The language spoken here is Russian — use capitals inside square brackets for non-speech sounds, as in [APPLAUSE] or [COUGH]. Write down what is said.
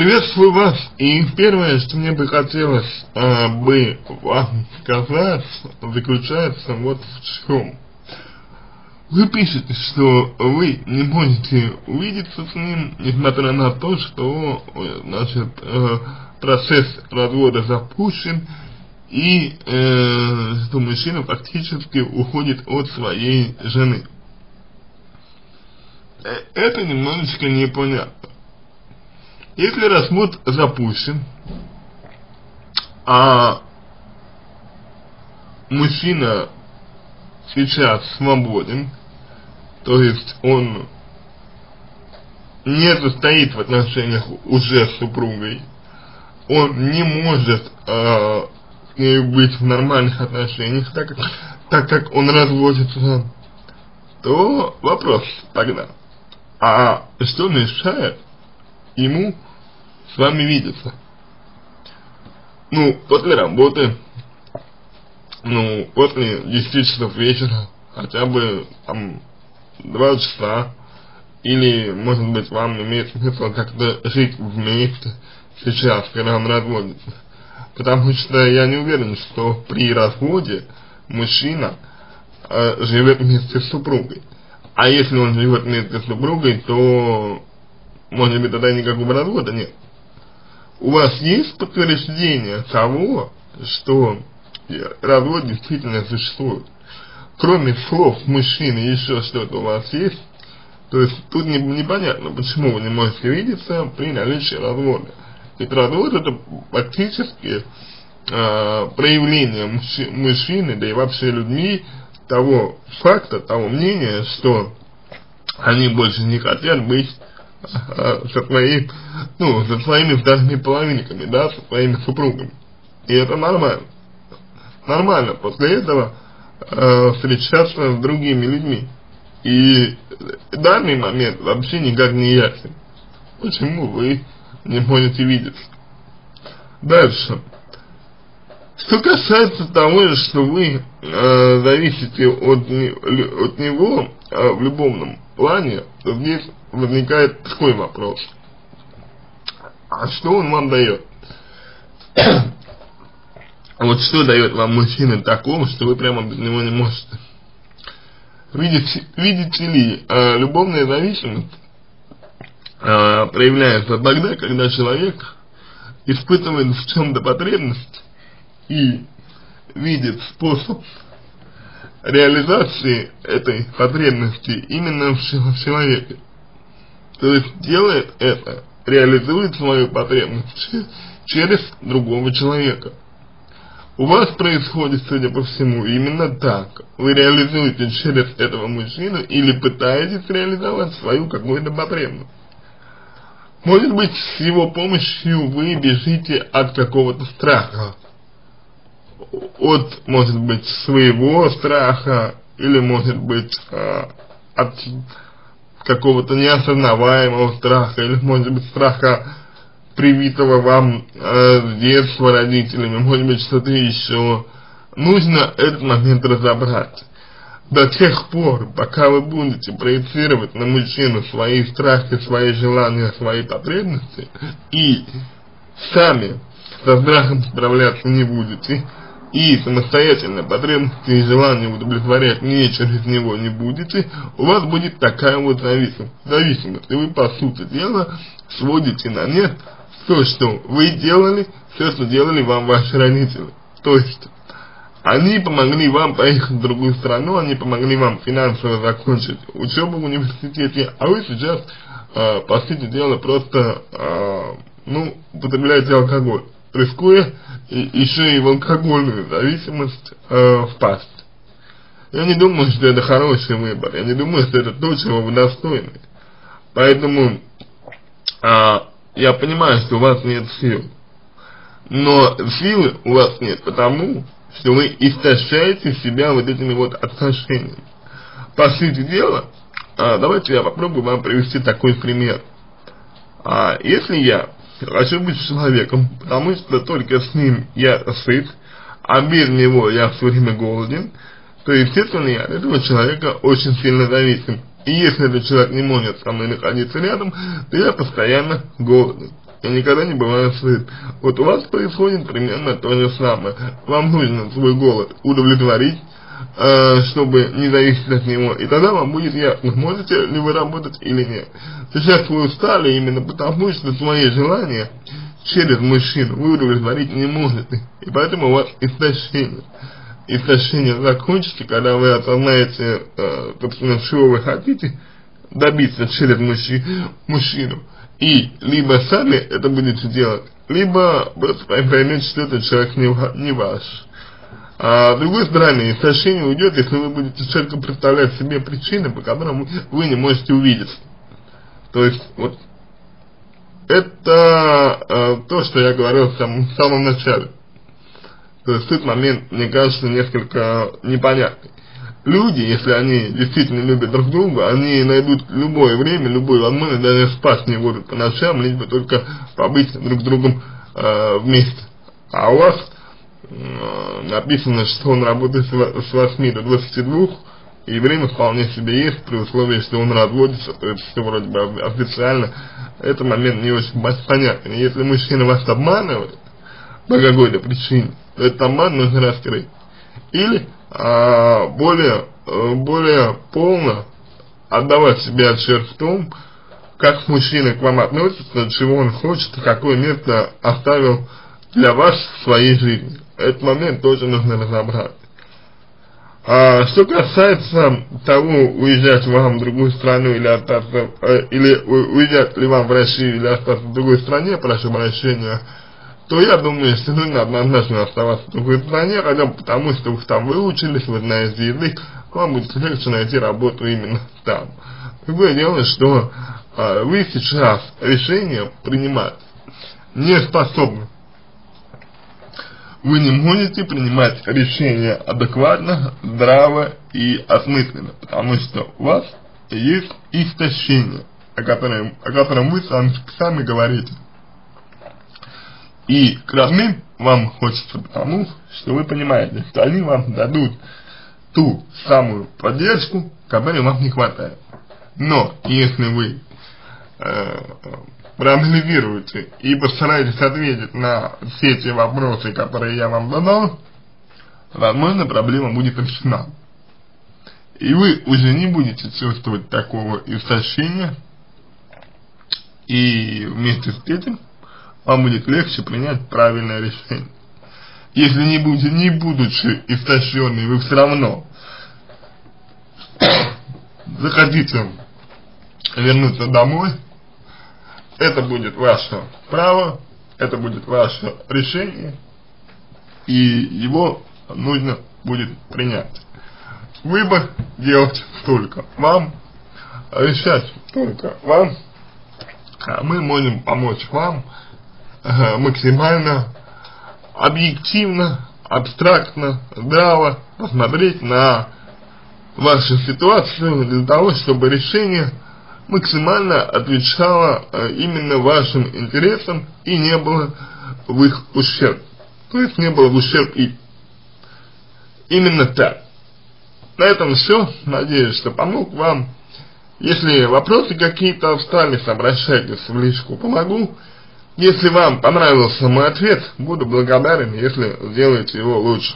Приветствую вас, и первое, что мне бы хотелось э, бы вам сказать, заключается вот в чем. Вы пишете, что вы не можете увидеться с ним, несмотря на то, что значит, э, процесс развода запущен, и э, что мужчина фактически уходит от своей жены. Э, это немножечко непонятно. Если развод запущен, а мужчина сейчас свободен, то есть он не состоит в отношениях уже с супругой, он не может э, быть в нормальных отношениях, так как, так как он разводится, то вопрос тогда, а что мешает ему с вами видеться? Ну, после работы, ну, после 10 часов вечера, хотя бы там два часа, или, может быть, вам имеет смысл как-то жить вместе сейчас, когда он разводится. Потому что я не уверен, что при разводе мужчина э, живет вместе с супругой. А если он живет вместе с супругой, то, может быть, тогда никакого развода нет. У вас есть подтверждение того, что развод действительно существует? кроме слов мужчины еще что-то у вас есть, то есть тут не, непонятно, почему вы не можете видеться при наличии развода. Ведь развод это фактически э, проявление мужчи, мужчины, да и вообще людьми, того факта, того мнения, что они больше не хотят быть со своим, ну, со своими вторыми половинками, да, со своими супругами. И это нормально. Нормально. После этого э, встречаться с другими людьми. И данный момент вообще никак не ясен. Почему вы не можете видеться? Дальше. Что касается того, что вы э, зависите от, от него э, в любовном плане, то здесь возникает такой вопрос. А что он вам дает? [COUGHS] Вот что дает вам мужчина такого, что вы прямо без него не можете? Видите, видите ли, э, любовная зависимость э, проявляется тогда, когда человек испытывает в чем-то потребность и видит способ реализации этой потребности именно в, человеке. То есть делает это, реализует свою потребность через другого человека. У вас происходит, судя по всему, именно так. Вы реализуете через этого мужчину или пытаетесь реализовать свою какую-то потребность. Может быть, с его помощью вы бежите от какого-то страха. От, может быть, своего страха, или, может быть, а, от какого-то неосознаваемого страха, или, может быть, страха привитого вам э, с детства родителями, может быть что-то еще. Нужно этот момент разобрать. До тех пор, пока вы будете проецировать на мужчину свои страхи, свои желания, свои потребности, и сами со страхом справляться не будете, и самостоятельно потребности и желания удовлетворять не через него не будете, у вас будет такая вот зависимость. зависимость. И вы, по сути дела, сводите на нет то, что вы делали, все, что делали вам ваши родители. То есть, они помогли вам поехать в другую страну, они помогли вам финансово закончить учебу в университете, а вы сейчас, э, по сути дела, просто, э, ну, употребляете алкоголь, рискуя еще и в алкогольную зависимость э, впасть. Я не думаю, что это хороший выбор, я не думаю, что это то, чего вы достойны. Поэтому, а, я понимаю, что у вас нет сил. Но силы у вас нет потому, что вы истощаете себя вот этими вот отношениями. По сути дела, а, давайте я попробую вам привести такой пример. А, если я хочу быть человеком, потому что только с ним я сыт, а без него я все время голоден, то естественно я от этого человека очень сильно зависим. И если этот человек не может со мной находиться рядом, то я постоянно голоден. и никогда не бываю сыт. Вот у вас происходит примерно то же самое. Вам нужно свой голод удовлетворить, э, чтобы не зависеть от него, и тогда вам будет ясно, можете ли вы работать или нет. Сейчас вы устали именно потому, что свои желания через мужчину вы удовлетворить не можете, и поэтому у вас истощение. Истощение закончится, когда вы осознаете, э, собственно, чего вы хотите добиться через мужчи, мужчину, и либо сами это будете делать, либо просто поймете, что этот человек не ваш. А с другой стороны, истощение уйдет, если вы будете четко представлять себе причины, по которым вы не можете увидеть. То есть, вот, это э, то, что я говорил в самом, в самом начале. То есть, этот момент, мне кажется, несколько непонятный. Люди, если они действительно любят друг друга, они найдут любое время, любую возможность, даже спать не будут по ночам, лишь бы только побыть друг с другом э, вместе. А у вас написано, что он работает с 8 до 22, и время вполне себе есть, при условии, что он разводится, то есть все вроде бы официально, этот момент не очень понятен. Если мужчина вас обманывает по какой-то причине, то этот обман нужно раскрыть. Или а, более, э, более полно отдавать себе отчет в том, как мужчина к вам относится, чего он хочет, какое место оставил для вас в своей жизни. Этот момент тоже нужно разобрать. А, что касается того, уезжать вам в другую страну или остаться, э, или уезжать ли вам в Россию или остаться в другой стране, прошу прощения, то я думаю, что нужно однозначно оставаться в другой стране, хотя бы потому, что вы там выучились, вы знаете язык, вам будет легче найти работу именно там. Другое дело, что э, вы сейчас решение принимать не способны. Вы не можете принимать решения адекватно, здраво и осмысленно, потому что у вас есть истощение, о котором, о котором вы сами, сами говорите. И к родным вам хочется потому, что вы понимаете, что они вам дадут ту самую поддержку, которой вам не хватает. Но если вы э, проанализируете и постараетесь ответить на все те вопросы, которые я вам задал, возможно, проблема будет решена. И вы уже не будете чувствовать такого истощения, и вместе с этим вам будет легче принять правильное решение. Если не, будете, не будучи истощенной, вы все равно [COUGHS] захотите вернуться домой, это будет ваше право, это будет ваше решение, и его нужно будет принять. Выбор делать только вам, решать только вам, а мы можем помочь вам Э, максимально объективно, абстрактно, здраво посмотреть на вашу ситуацию для того, чтобы решение максимально отвечало э, именно вашим интересам и не было в их ущерб. То есть не было в ущерб и именно так. На этом все. Надеюсь, что помог вам. Если вопросы какие-то остались, обращайтесь в личку, помогу. Если вам понравился мой ответ, буду благодарен, если сделаете его лучше.